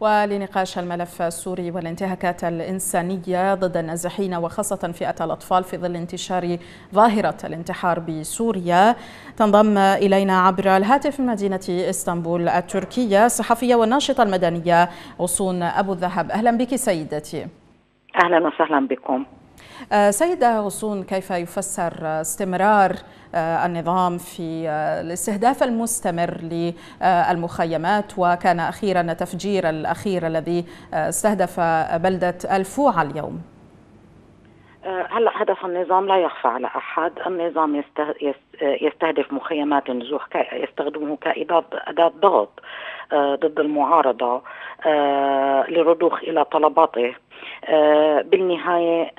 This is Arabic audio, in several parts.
ولنقاش الملف السوري والانتهاكات الإنسانية ضد النازحين وخاصة فئة الأطفال في ظل انتشار ظاهرة الانتحار بسوريا. تنضم إلينا عبر الهاتف من مدينة إسطنبول التركية الصحفية والناشطة المدنية غصون أبو الذهب. أهلا بك سيدتي. أهلا وسهلا بكم. سيدة غصون كيف يفسر استمرار النظام في الاستهداف المستمر للمخيمات؟ وكان أخيرا التفجير الأخير الذي استهدف بلدة الفوعة اليوم. هلا هدف النظام لا يخفى على أحد، النظام يستهدف مخيمات النزوح يستخدمه كأداة ضغط ضد المعارضة للرضوخ إلى طلباته. بالنهاية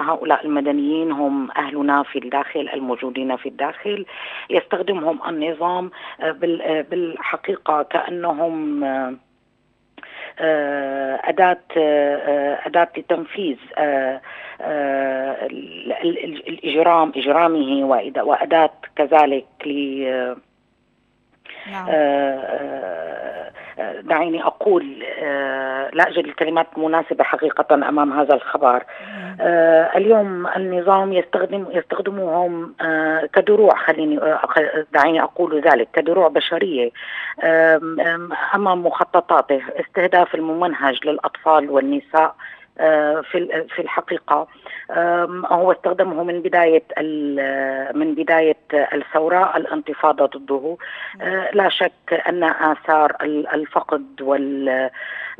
هؤلاء المدنيين هم أهلنا في الداخل الموجودين في الداخل. يستخدمهم النظام بالحقيقة كأنهم أداة أداة لتنفيذ الإجرام إجرامه وأداة كذلك ل نعم. دعيني أقول لا أجد الكلمات المناسبه حقيقة أمام هذا الخبر اليوم النظام يستخدم يستخدمهم كدروع خليني دعيني أقول ذلك كدروع بشرية أمام مخططاته استهداف الممنهج للأطفال والنساء في في الحقيقة. هو استخدمه من بداية من بداية الثورة الانتفاضة ضده. لا شك أن آثار الفقد وال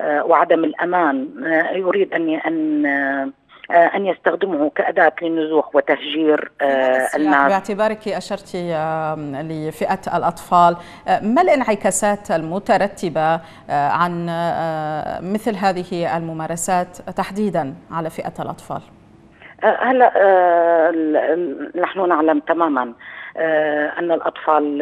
وعدم الأمان يريد أن أن أن يستخدمه كأداة للنزوح وتهجير الناس. باعتبارك أشرت لفئة الأطفال. ما الانعكاسات المترتبة عن مثل هذه الممارسات تحديدا على فئة الأطفال؟ هلا نحن نعلم تماما أن الأطفال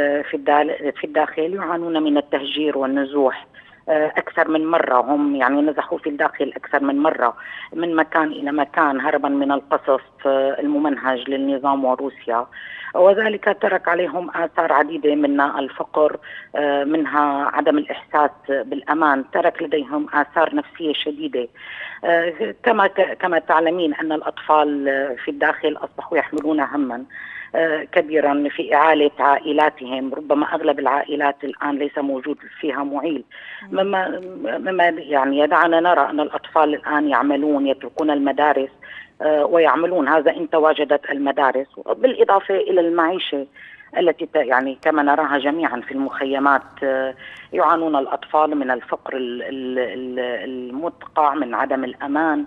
في الداخل يعانون من التهجير والنزوح. أكثر من مرة. هم يعني نزحوا في الداخل أكثر من مرة. من مكان إلى مكان هربا من القصف الممنهج للنظام وروسيا. وذلك ترك عليهم آثار عديدة منها الفقر منها عدم الإحساس بالأمان ترك لديهم آثار نفسية شديدة. كما كما تعلمين أن الأطفال في الداخل أصبحوا يحملون هما كبيرا في إعالة عائلاتهم. ربما أغلب العائلات الآن ليس موجود فيها معيل مما, مما يعني يدعنا نرى أن الأطفال الآن يعملون يتركون المدارس ويعملون هذا إن تواجدت المدارس. بالإضافة إلى المعيشة التي يعني كما نراها جميعا في المخيمات يعانون الأطفال من الفقر المدقع من عدم الأمان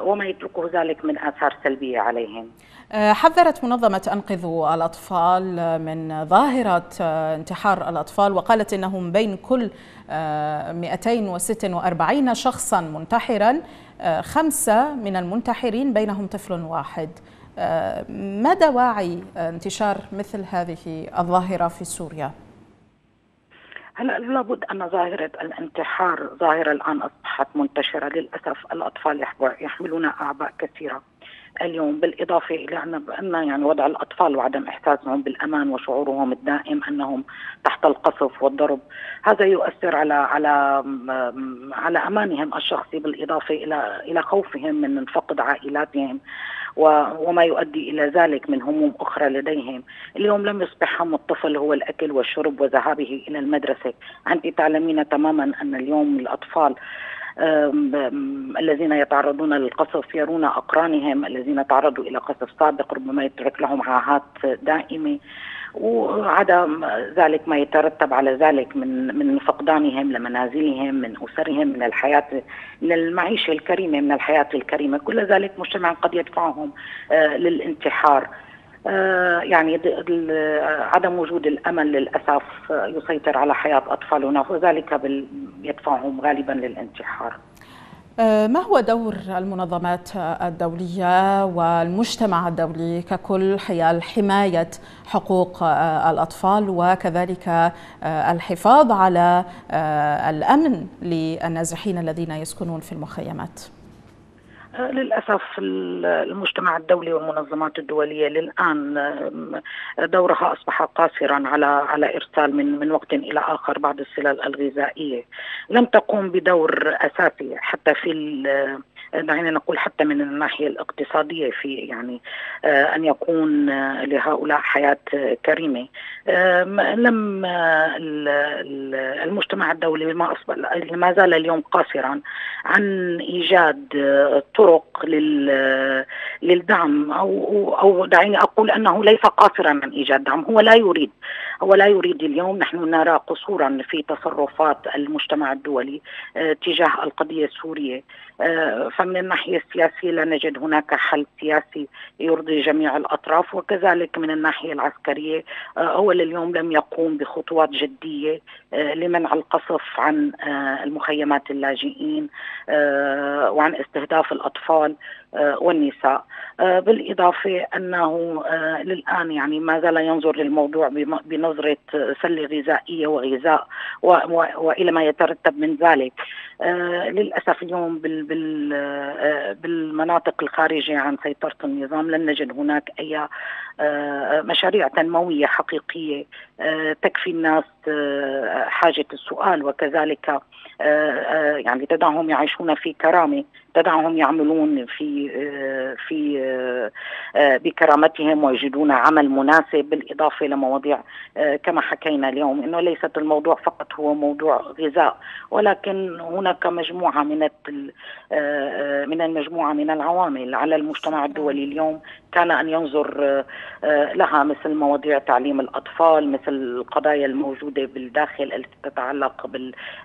وما يتركه ذلك من آثار سلبية عليهم. حذرت منظمة انقذوا الأطفال من ظاهرة انتحار الأطفال وقالت إنهم بين كل 246 شخصا منتحرا خمسة من المنتحرين بينهم طفل واحد. ما دواعي انتشار مثل هذه الظاهرة في سوريا؟ هلا لابد أن ظاهره الانتحار ظاهرة الآن أصبحت منتشرة للأسف الأطفال يحملون أعباء كثيرة اليوم بالإضافة إلى ان أن يعني وضع الأطفال وعدم إحساسهم بالأمان وشعورهم الدائم أنهم تحت القصف والضرب هذا يؤثر على على على أمانهم الشخصي بالإضافة إلى إلى خوفهم من فقد عائلاتهم وما يؤدي إلى ذلك من هموم أخرى لديهم، اليوم لم يصبح هم الطفل هو الأكل والشرب وذهابه إلى المدرسة، أنت تعلمين تماما أن اليوم الأطفال الذين يتعرضون للقصف يرون أقرانهم الذين تعرضوا إلى قصف سابق ربما يترك لهم عاهات دائمة. وعدم ذلك ما يترتب على ذلك من من فقدانهم لمنازلهم من أسرهم من الحياة من المعيشة الكريمة من الحياة الكريمة. كل ذلك مجتمع قد يدفعهم للانتحار. يعني عدم وجود الأمل للأسف يسيطر على حياة أطفالنا وذلك يدفعهم غالبا للانتحار ما هو دور المنظمات الدولية والمجتمع الدولي ككل حيال حماية حقوق الأطفال وكذلك الحفاظ على الأمن للنازحين الذين يسكنون في المخيمات؟ للأسف المجتمع الدولي والمنظمات الدولية للآن دورها أصبح قاصرا على على إرسال من من وقت إلى آخر بعض السلال الغذائية. لم تقوم بدور أساسي حتى في دعينا نقول حتى من الناحية الاقتصادية في يعني أن يكون لهؤلاء حياة كريمة. لم المجتمع الدولي ما أصبح ما زال اليوم قاصرا عن إيجاد طرق للدعم أو أو دعيني أقول أنه ليس قاصرا عن إيجاد دعم. هو لا يريد هو لا يريد اليوم نحن نرى قصورا في تصرفات المجتمع الدولي تجاه القضية السورية. فمن الناحية السياسية لا نجد هناك حل سياسي يرضي جميع الأطراف وكذلك من الناحية العسكرية هو اليوم لم يقوم بخطوات جدية لمنع القصف عن المخيمات اللاجئين وعن استهداف الأطفال والنساء. بالإضافة أنه للآن يعني ما زال ينظر للموضوع بنظرة سلة غذائية وغذاء وإلى ما يترتب من ذلك. للأسف اليوم بالمناطق الخارجة عن سيطرة النظام لن نجد هناك أي مشاريع تنموية حقيقية تكفي الناس حاجة السؤال وكذلك يعني تدعهم يعيشون في كرامة تدعهم يعملون في في بكرامتهم ويجدون عمل مناسب بالإضافة لمواضيع كما حكينا اليوم إنه ليست الموضوع فقط هو موضوع غذاء ولكن هناك مجموعة من من المجموعة من العوامل على المجتمع الدولي اليوم كان أن ينظر لها مثل مواضيع تعليم الأطفال مثل القضايا الموجودة بالداخل التي تتعلق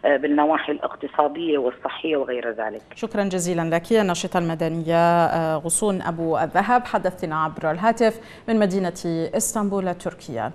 بالنواحي الاقتصادية والصحية وغير ذلك. شكرا جزيلا لك الناشطه المدنية غصون أبو الذهب حدثتنا عبر الهاتف من مدينة إسطنبول التركيه.